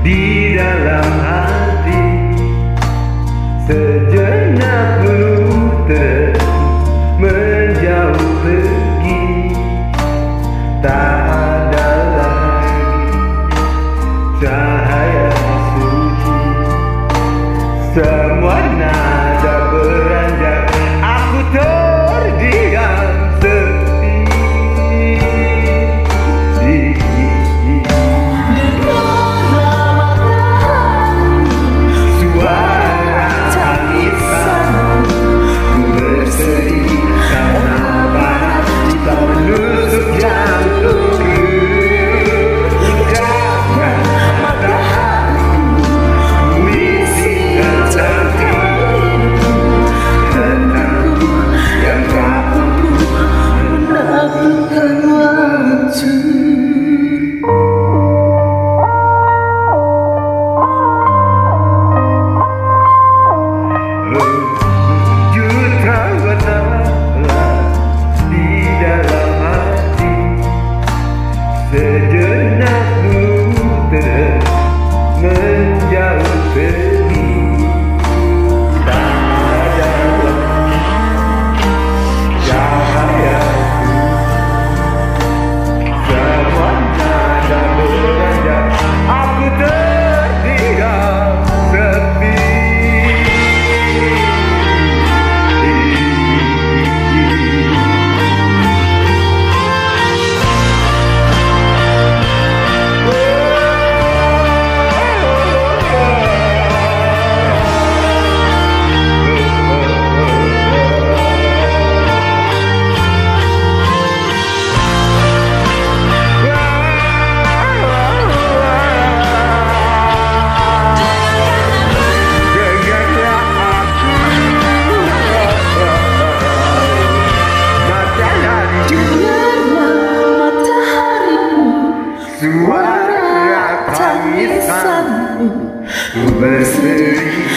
di dalam hati. Sejenak meluter menjauh pergi. Tak ada lagi cahaya suci. Semua Mercedes.